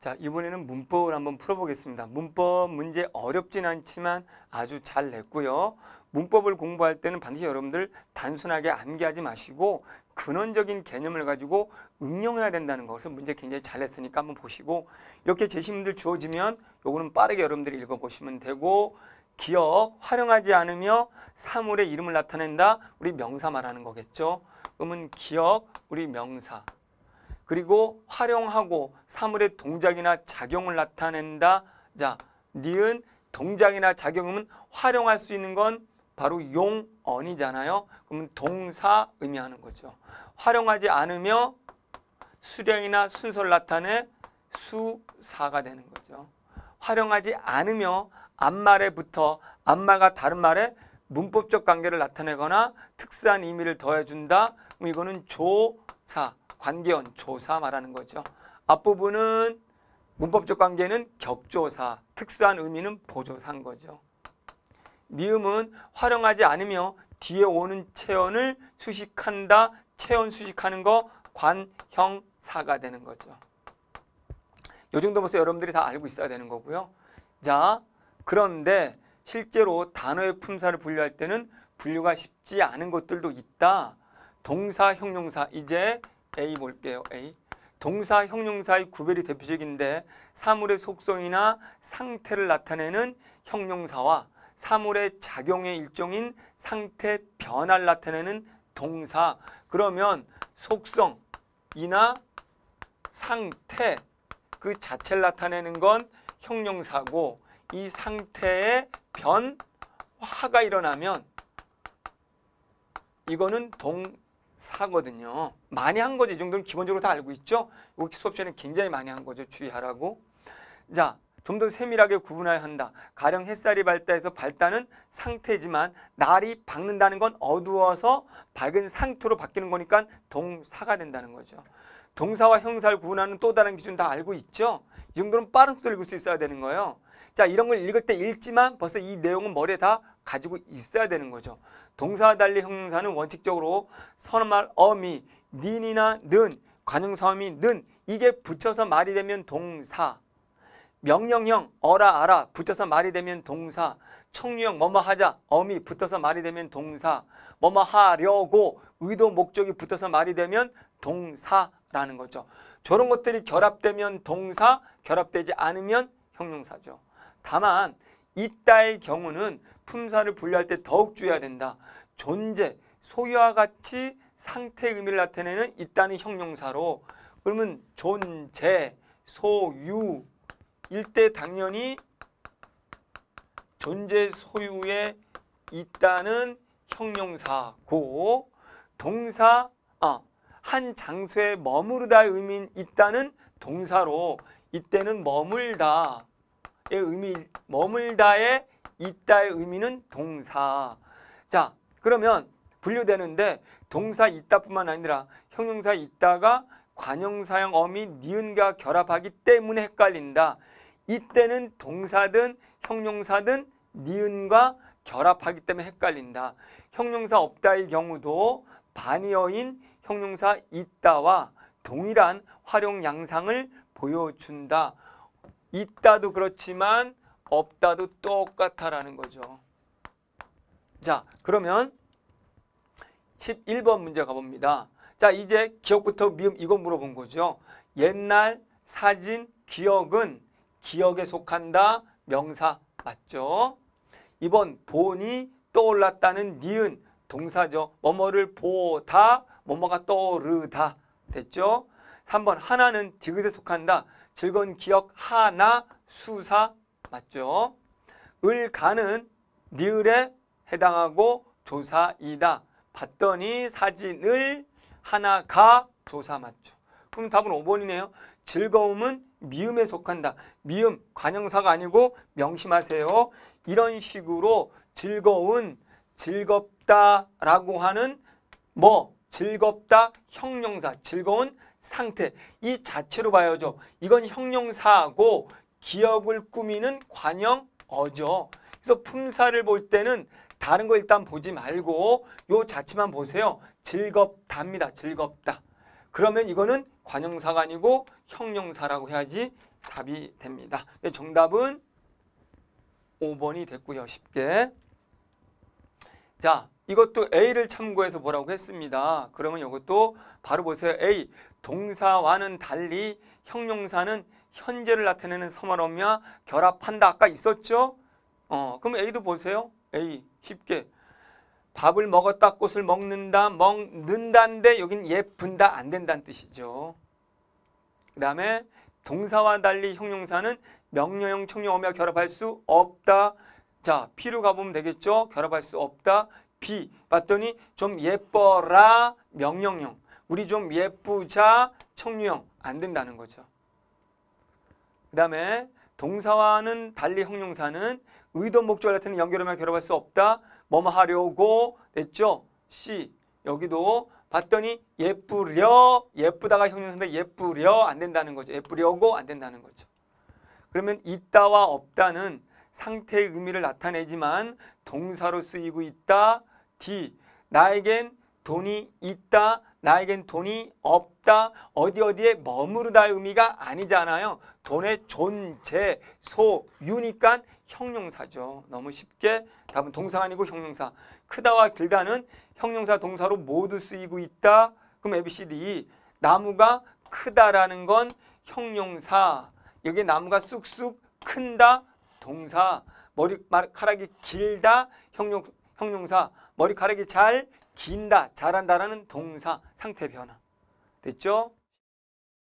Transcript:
자, 이번에는 문법을 한번 풀어보겠습니다. 문법 문제 어렵진 않지만 아주 잘 냈고요. 문법을 공부할 때는 반드시 여러분들 단순하게 암기하지 마시고 근원적인 개념을 가지고 응용해야 된다는 거. 그래서 문제 굉장히 잘 냈으니까 한번 보시고 이렇게 제시문들 주어지면 요거는 빠르게 여러분들이 읽어보시면 되고 기억 활용하지 않으며 사물의 이름을 나타낸다. 우리 명사 말하는 거겠죠. 음은 기억 우리 명사. 그리고 활용하고 사물의 동작이나 작용을 나타낸다. 자, 니은 동작이나 작용은 활용할 수 있는 건 바로 용언이잖아요. 그러면 동사 의미하는 거죠. 활용하지 않으며 수령이나 순서를 나타내 수사가 되는 거죠. 활용하지 않으며 앞말에 붙어 앞말과 다른 말에 문법적 관계를 나타내거나 특수한 의미를 더해준다. 그럼 이거는 조사, 관계원, 조사 말하는 거죠. 앞부분은 문법적 관계는 격조사, 특수한 의미는 보조사인 거죠. 미음은 활용하지 않으며 뒤에 오는 체언을 수식한다. 체언 수식하는 거 관형사가 되는 거죠. 이 정도 벌써 여러분들이 다 알고 있어야 되는 거고요. 자, 그런데 실제로 단어의 품사를 분류할 때는 분류가 쉽지 않은 것들도 있다. 동사, 형용사 이제 A 볼게요. A. 동사, 형용사의 구별이 대표적인데 사물의 속성이나 상태를 나타내는 형용사와 사물의 작용의 일종인 상태 변화를 나타내는 동사. 그러면 속성이나 상태 그 자체를 나타내는 건 형용사고 이 상태의 변화가 일어나면 이거는 동 사거든요. 많이 한 거죠. 이 정도는 기본적으로 다 알고 있죠. 이거 수업 시간에 굉장히 많이 한 거죠. 주의하라고. 자, 좀 더 세밀하게 구분해야 한다. 가령 햇살이 밝다해서 밝다는 상태지만 날이 밝는다는 건 어두워서 밝은 상태로 바뀌는 거니까 동사가 된다는 거죠. 동사와 형사를 구분하는 또 다른 기준 다 알고 있죠? 이 정도는 빠른 속도로 읽을 수 있어야 되는 거예요. 자, 이런 걸 읽을 때 읽지만 벌써 이 내용은 머리에 다 가지고 있어야 되는 거죠. 동사와 달리 형용사는 원칙적으로 선말 어미, 닌이나 는, 관형사음이 는 이게 붙여서 말이 되면 동사. 명령형 어라 알아 붙여서 말이 되면 동사. 청유형 뭐뭐 하자 어미 붙어서 말이 되면 동사. 뭐뭐 하려고 의도 목적이 붙어서 말이 되면 동사라는 거죠. 저런 것들이 결합되면 동사, 결합되지 않으면 형용사죠. 다만 있다의 경우는 품사를 분류할 때 더욱 주의해야 된다. 존재, 소유와 같이 상태 의미를 나타내는 있다는 형용사로 그러면 존재, 소유 일때 당연히 존재 소유에 있다는 형용사고 동사 아, 한 장소에 머무르다의 의미인 있다는 동사로 이때는 머물다의 의미 머물다의 있다의 의미는 동사. 자, 그러면 분류되는데 동사 있다뿐만 아니라 형용사 있다가 관형사형 어미 니은과 결합하기 때문에 헷갈린다. 이때는 동사든 형용사든 니은과 결합하기 때문에 헷갈린다. 형용사 없다의 경우도 반이어인 형용사 있다와 동일한 활용 양상을 보여준다. 있다도 그렇지만 없다도 똑같다라는 거죠. 자, 그러면 11번 문제 가봅니다. 자, 이제 기억부터 미음 이거 물어본 거죠. 옛날 사진 기억은 기억에 속한다. 명사 맞죠? 이번 본이 떠올랐다는 니은 동사죠. 뭐뭐를 보다 뭐뭐가 떠오르다 됐죠? 3번 하나는 디귿에 속한다. 즐거운 기억 하나 수사 맞죠? 을 가는 니을에 해당하고 조사이다. 봤더니 사진을 하나 가 조사 맞죠. 그럼 답은 5번이네요. 즐거움은 미음에 속한다. 미음 관형사가 아니고 명심하세요. 이런 식으로 즐거운 즐겁다라고 하는 뭐 즐겁다 형용사 즐거운 상태 이 자체로 봐야죠. 이건 형용사고 기억을 꾸미는 관형 어죠. 그래서 품사를 볼 때는 다른 거 일단 보지 말고 요 자체만 보세요. 즐겁답니다. 즐겁다. 그러면 이거는 관형사가 아니고 형용사라고 해야지 답이 됩니다. 네, 정답은 5번이 됐고요. 쉽게. 자, 이것도 A를 참고해서 뭐라고 했습니다. 그러면 이것도 바로 보세요. A. 동사와는 달리 형용사는 현재를 나타내는 서말어며 결합한다. 아까 있었죠? 어, 그럼 A도 보세요. A. 쉽게. 밥을 먹었다, 꽃을 먹는다, 먹는다인데 여긴 예쁜다, 안 된다는 뜻이죠. 그 다음에 동사와 달리 형용사는 명령형, 청룡어며 결합할 수 없다. 자, P로 가보면 되겠죠? 결합할 수 없다. B. 봤더니 좀 예뻐라. 명령형. 우리 좀 예쁘자. 청유형. 안 된다는 거죠. 그 다음에 동사와는 달리 형용사는 의도 목적을 나타내는 연결하며 결합할 수 없다. 뭐뭐 하려고 됐죠? C. 여기도 봤더니 예쁘려. 예쁘다가 형용사인데 예쁘려 안 된다는 거죠. 예쁘려고 안 된다는 거죠. 그러면 있다와 없다는 상태의 의미를 나타내지만 동사로 쓰이고 있다. D. 나에겐 돈이 있다. 나에겐 돈이 없다. 어디 어디에 머무르다의 의미가 아니잖아요. 돈의 존재, 소유니까 형용사죠. 너무 쉽게 답은 동사가 아니고 형용사. 크다와 길다는 형용사 동사로 모두 쓰이고 있다. 그럼 A, B, C, D. 나무가 크다라는 건 형용사. 여기 나무가 쑥쑥 큰다. 동사. 머리카락이 길다. 형용, 형용사. 머리카락이 잘 긴다. 잘한다라는 동사. 상태 변화. 됐죠?